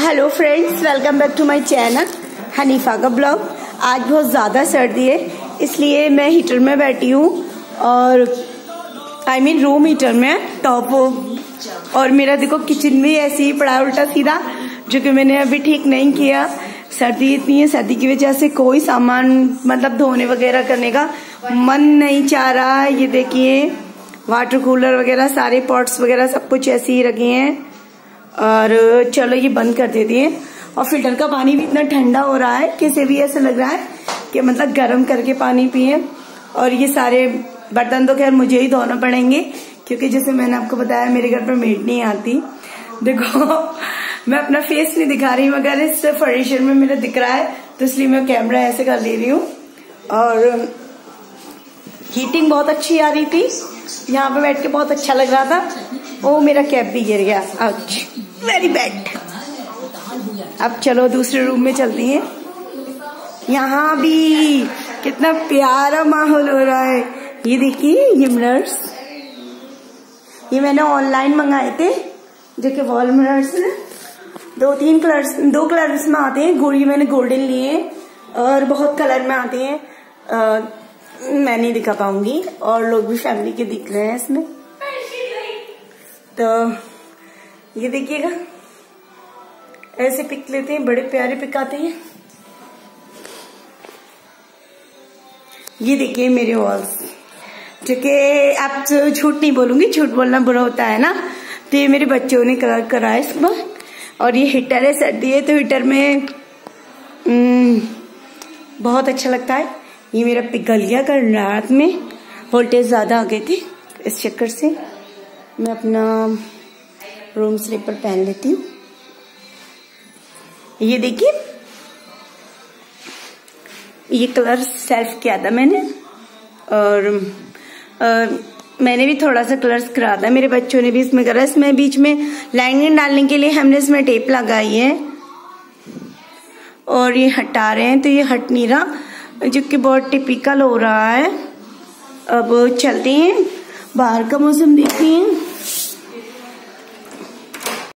Hello friends welcome back to my channel Hanifa का blog आज बहुत ज़्यादा सर्दी है इसलिए मैं हीटर में बैठी हूँ और I I mean mean, room heater में टॉप और मेरा देखो किचन भी ऐसे ही पड़ा उल्टा सीधा जो कि मैंने अभी ठीक नहीं किया। सर्दी इतनी है सर्दी की वजह से कोई सामान मतलब धोने वगैरह करने का मन नहीं चाह रहा ये देखिए वाटर कूलर वगैरह सारे पॉट्स वगैरह सब कुछ ऐसे ही रखे हैं। और चलो ये बंद कर देती है। और फ़िल्टर का पानी भी इतना ठंडा हो रहा है किसे भी ऐसा लग रहा है कि मतलब गर्म करके पानी पिए। और ये सारे बर्तन तो खैर मुझे ही धोना पड़ेंगे, क्योंकि जैसे मैंने आपको बताया, मेरे घर पर मेड नहीं आती। देखो, मैं अपना फेस नहीं दिखा रही, मगर इस फर्नीचर में मेरा दिख रहा है तो इसलिए मैं कैमरा ऐसे कर ले रही हूँ। और हीटिंग बहुत अच्छी आ रही थी। यहाँ पे बैठ के बहुत अच्छा लग रहा था। ओ मेरा कैप भी गिर गया। अच्छा वेरी बैड अब चलो दूसरे रूम में चलती हैं। यहाँ भी कितना प्यारा माहौल हो रहा है। ये देखिए, ये मिरर्स ये मैंने ऑनलाइन मंगाए थे, जो कि वॉल मिरर्स दो तीन कलर्स दो कलर्स में आते हैं। गोल्ड मैंने गोल्डन लिए और बहुत कलर में आते हैं। मैं नहीं दिखा पाऊँगी और लोग भी फैमिली के दिख रहे हैं इसमें। तो ये देखिएगा। ऐसे पिक लेते हैं बड़े प्यारे पिक आते हैं। ये देखिए मेरे वॉल्स जो आप झूठ नहीं बोलूँगी झूठ बोलना बुरा होता है ना? तो ये मेरे बच्चों ने कलर करा है सुबह और ये हीटर है सर्दी है तो हीटर में हम्म, बहुत अच्छा लगता है। ये मेरा पिघल गया कल रात में। वोल्टेज ज़्यादा आ गए थे इस चक्कर से। मैं अपना रूम स्लीपर पहन लेती हूँ। ये देखिए। ये कलर सेल्फ किया था मैंने। और आ, मैंने भी थोड़ा सा कलर्स करा था। मेरे बच्चों ने भी इसमें करा। इसमें बीच में लाइनिंग डालने के लिए हमने इसमें टेप लगाई है। और ये हटा रहे हैं तो ये हट नहीं रहा। जो कि बहुत टिपिकल हो रहा है। अब चलते हैं। बाहर का मौसम देखिए